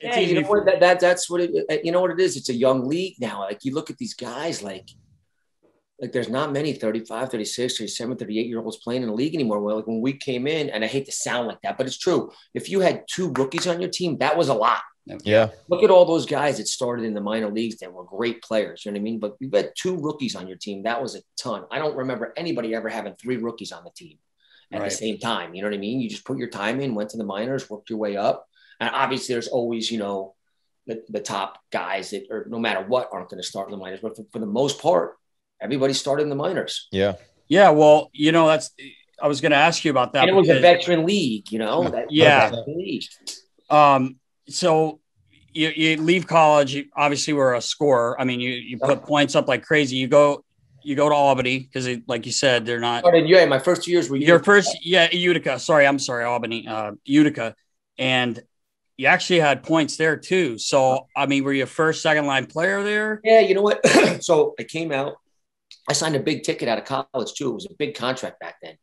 it's Yeah, easy you know to- what? That, that that's what it. Uh, you know what it is. It's a young league now. Like you look at these guys, like like there's not many 35, 36, 37, 38 year olds playing in the league anymore. Well, like when we came in, and I hate to sound like that, but it's true. If you had two rookies on your team, that was a lot. Yeah. Look at all those guys that started in the minor leagues that were great players. You know what I mean? But you've had two rookies on your team. That was a ton. I don't remember anybody ever having three rookies on the team at Right. the same time. You know what I mean? You just put your time in, went to the minors, worked your way up. And obviously, there's always, you know, the, the top guys that, or no matter what, aren't going to start in the minors. But for, for the most part, everybody started in the minors. Yeah. yeah. Well, you know, that's, I was going to ask you about that. And it was a veteran league, you know? That, Yeah. Um, so you, you leave college, you obviously were a scorer. I mean, you, you put points up like crazy. You go, you go to Albany because like you said, they're not Started, yeah, my first two years were your first. Yeah. Utica. Sorry. I'm sorry. Albany, uh, Utica. And you actually had points there too. So, I mean, were you a first, second line player there? Yeah, you know what? so I came out. I signed a big ticket out of college too. It was a big contract back then,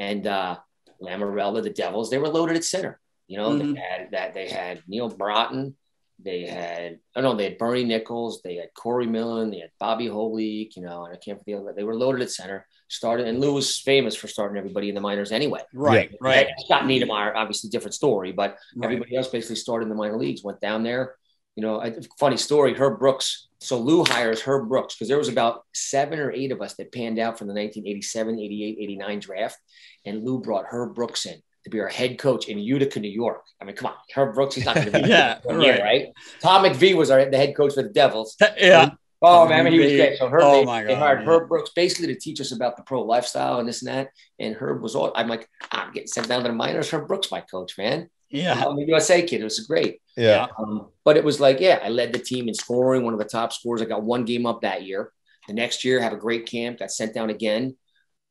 and uh, Lamoriello, the Devils, they were loaded at center. You know, Mhm. they had that. They had Neal Broten. They had oh no, they had Bernie Nichols. They had Corey Millen. They had Bobby Holik. You know, and I can't forget the other. They were loaded at center. Started, and Lou was famous for starting everybody in the minors anyway. Right. Right. Scott Niedermayer, obviously different story, but right. Everybody else basically started in the minor leagues, went down there. You know, I, funny story, Herb Brooks. So Lou hires Herb Brooks because there was about seven or eight of us that panned out from the 1987, 88, 89 draft. And Lou brought Herb Brooks in to be our head coach in Utica, New York. I mean, come on, Herb Brooks, he's not going to be Yeah, one year, right. right? Tom McVie was our the head coach for the Devils. Yeah. Oh man, he was McVie. great. So Herb, Oh, they, my they hired yeah. Herb Brooks basically to teach us about the pro lifestyle and this and that. And Herb was all. I'm like, I'm getting sent down to the minors. Herb Brooks, my coach, man. Yeah. I'm a USA kid. It was great. Yeah. Um, but it was like, yeah, I led the team in scoring, one of the top scores. I got one game up that year. The next year, have a great camp, got sent down again.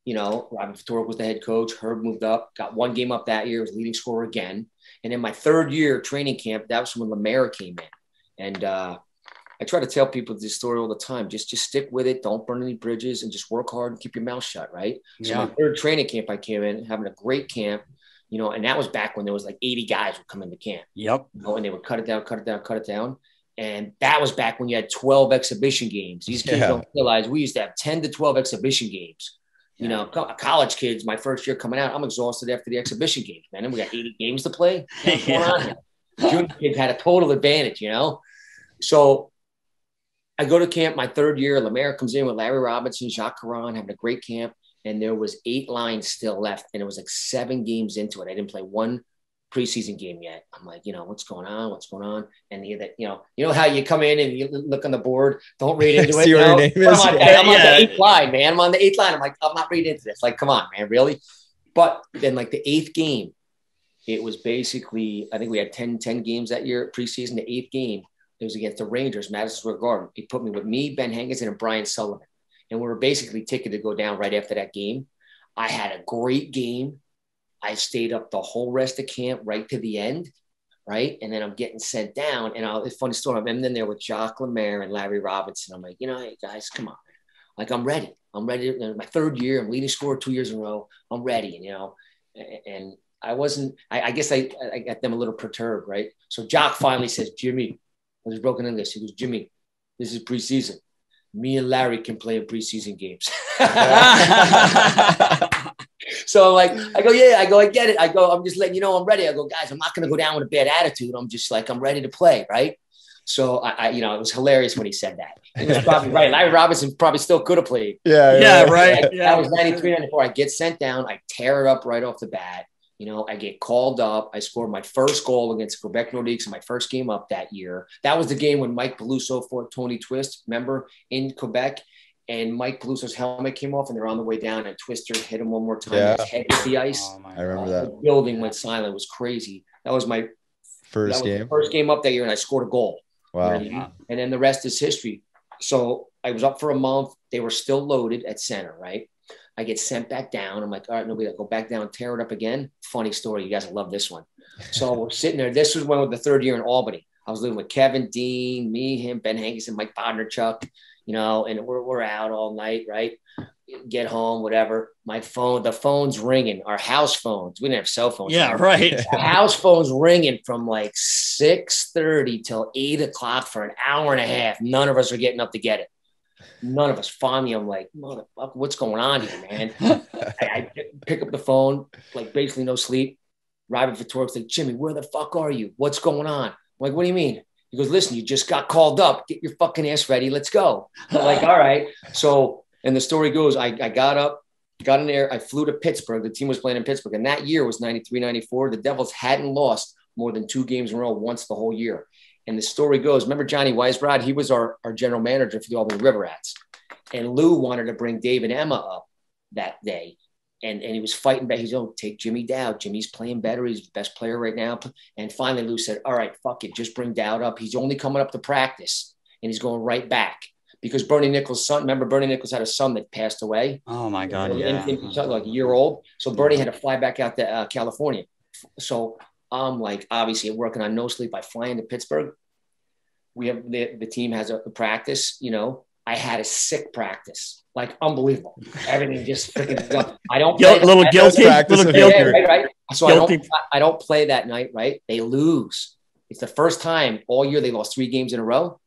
You know, Robin Ftorek was the head coach. Herb moved up, got one game up that year, was leading scorer again. And in my third year training camp, that was when Lemaire came in. And uh, I try to tell people this story all the time. Just just stick with it. Don't burn any bridges and just work hard and keep your mouth shut, right? So Yeah. my third training camp, I came in having a great camp, you know, and that was back when there was like 80 guys would come into camp Yep. you know, and they would cut it down, cut it down, cut it down. And that was back when you had 12 exhibition games. These kids Yeah. don't realize we used to have 10 to 12 exhibition games. You know, college kids, my first year coming out, I'm exhausted after the exhibition games, man. And we got 80 games to play. What's going on here? Junior kids had a total advantage, you know? So I go to camp my third year. Lemaire comes in with Larry Robinson, Jacques Caron, having a great camp. And there was eight lines still left. And it was like seven games into it. I didn't play one preseason game yet. I'm like, you know, what's going on? What's going on? And the, that, you know, you know how you come in and you look on the board, don't read into it. See what you your know? name But I'm is. on, Yeah. I'm on the eighth line, man. I'm on the eighth line. I'm like, I'm not reading into this. Like, come on, man, really? But then, like the eighth game, it was basically, I think we had 10, 10 games that year preseason. The eighth game, it was against the Rangers, Madison Square Garden. He put me with me, Ben Henderson, and Brian Sullivan. And we were basically ticketed to go down right after that game. I had a great game. I stayed up the whole rest of camp right to the end, right? And then I'm getting sent down. And I'll, it's funny story. I'm in there with Jacques Lemaire and Larry Robinson. I'm like, you know, hey guys, come on. Like, I'm ready. I'm ready. My third year, I'm leading scorer two years in a row. I'm ready, and, you know. And- And I wasn't, I, I guess I, I got them a little perturbed, right? So Jacques finally says, Jimmy, I was broken English. He goes, Jimmy, this is preseason. Me and Larry can play in preseason games. so I'm like, mm. I go, yeah, I go, I get it. I go, I'm just letting you know I'm ready. I go, guys, I'm not going to go down with a bad attitude. I'm just like, I'm ready to play, right? So I, I, you know, it was hilarious when he said that. He was probably right. Larry Robinson probably still could have played. Yeah. Yeah, right. Like, Yeah. That was 93, 94. I get sent down. I tear it up right off the bat. You know, I get called up. I scored my first goal against Quebec Nordiques in my first game up that year. That was the game when Mike Peluso fought Tony Twist, remember, in Quebec. And Mike Peluso's helmet came off and they're on the way down and Twister hit him one more time. Yeah. His head hit the ice. Oh, I remember Uh, that The building went silent. It was crazy. That was my first was game. first game up that year and I scored a goal. Wow. Yeah. And then the rest is history. So I was up for a month. They were still loaded at center, right? I get sent back down. I'm like, all right, nobody, I'll go back down, tear it up again. Funny story. You guys will love this one. So we're sitting there. This was when with the third year in Albany. I was living with Kevin Dean, me, him, Ben Hankinson, Mike Bodnarchuk, you know, and we're, we're out all night, right? Get home, whatever. My phone, the phone's ringing. Our house phones. We didn't have cell phones. Yeah, right. The house phone's ringing from like 6.30 till 8 o'clock for an hour and a half. None of us are getting up to get it. None of us. Finally, I'm like, motherfucker, what's going on here, man? I, I, pick up the phone, like basically no sleep. Robert Ftorek's like, Jimmy, where the fuck are you? What's going on? I'm like, what do you mean? He goes, listen, you just got called up. Get your fucking ass ready. Let's go. I'm like, all right. So, and the story goes, I, I got up, got in there. I flew to Pittsburgh. The team was playing in Pittsburgh. And that year was 93, 94. The Devils hadn't lost more than two games in a row once the whole year. And the story goes, remember Johnny Weisbrod? He was our, our general manager for the Albany River Rats. And Lou wanted to bring Dave and Emma up that day and and he was fighting back. He's oh, take Jimmy Dowd. Jimmy's playing better. He's the best player right now. And finally, Lou said, "All right, fuck it, just bring Dowd up. He's only coming up to practice, and he's going right back." Because Bernie Nichols' son, remember Bernie Nichols had a son that passed away. Oh my God! Yeah, like a year old. So Bernie had to fly back out to uh, California. So I'm like, obviously, working on no sleep. I fly into Pittsburgh. We have the, the team has a, a practice. You know, I had a sick practice like unbelievable. Everything just freaking. I don't. Guilt, little guilty. Little guilty. Yeah, right, right. So guilty. I don't. I don't play that night. Right. They lose. It's the first time all year they lost three games in a row.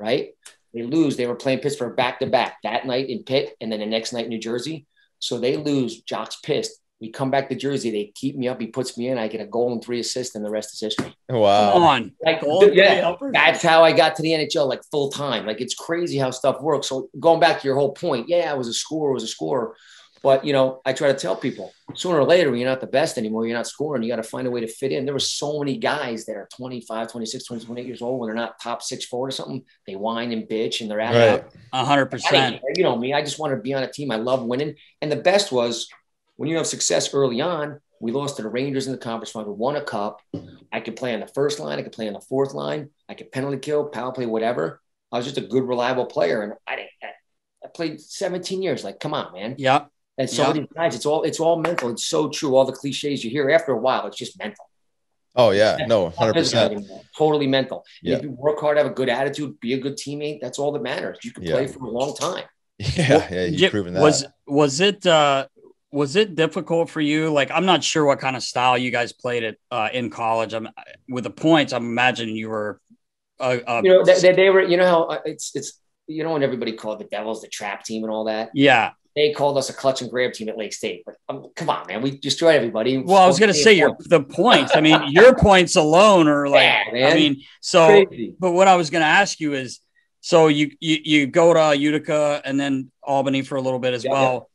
Right. They lose. They were playing Pittsburgh back to back that night in Pitt, and then the next night in New Jersey. So they lose. Jacques's pissed. We come back to Jersey. They keep me up. He puts me in. I get a goal and three assists, and the rest is history. Wow. Come on. Like, yeah, that's how I got to the NHL, like full time. Like it's crazy how stuff works. So going back to your whole point, yeah, I was a scorer, was a scorer. But you know, I try to tell people sooner or later, when you're not the best anymore, you're not scoring, you got to find a way to fit in. There were so many guys that are 25, 26, 28 years old when they're not top six forward or something. They whine and bitch and they're at right. hundred percent. You know me, I just want to be on a team. I love winning. And the best was when you have success early on, we lost to the Rangers in the conference final, won a cup. I could play on the first line, I could play on the fourth line, I could penalty kill, power play, whatever. I was just a good, reliable player, and I didn't. I played 17 years. Like, come on, man. Yeah. And so many guys, it's all it's all mental. It's so true. All the cliches you hear after a while, it's just mental. Oh yeah, no, hundred percent. Totally mental. Yeah. If you work hard, have a good attitude, be a good teammate. That's all that matters. You can yeah. play for a long time. Yeah, yeah, you've proven that. Was was it uh was it difficult for you? Like, I'm not sure what kind of style you guys played it uh, in college. I'm with the points. I'm imagining you were. Uh, uh, you know, they, they, were. You know how uh, it's it's. You know when everybody called the Devils the trap team and all that. Yeah. They called us a clutch and grab team at Lake State. But um, come on, man, we destroyed everybody. Well, I was going to say your the points. I mean, your points alone are like. Yeah, I mean, so. Crazy. But what I was going to ask you is, so you, you you go to Utica and then Albany for a little bit as yeah, well. Yeah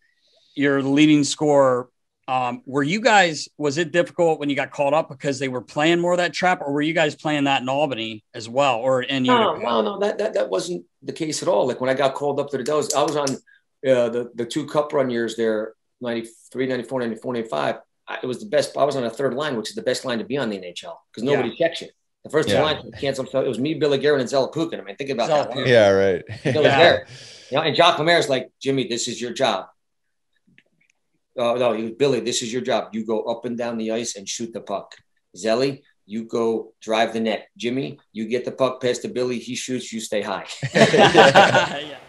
your leading scorer. Um, were you guys? Was it difficult when you got called up because they were playing more of that trap, or were you guys playing that in Albany as well, or in? No, Utica? no, no. That, that that wasn't the case at all. Like when I got called up to the Devils, I was on uh, the the two cup run years there, 93, 94, 94, 95. I, it was the best. I was on a third line, which is the best line to be on the NHL because nobody yeah. checks you. The first yeah. line canceled. It was me, Billy Guerin, and Zelepukin. I mean, think about that. Yeah, right. It was yeah. there. You know, and JacquesLemaire's like, Jimmy, this is your job. Oh no, he was Billy. This is your job. You go up and down the ice and shoot the puck. Zelly, you go drive the net. Jimmy, you get the puck past to Billy. He shoots. You stay high. yeah.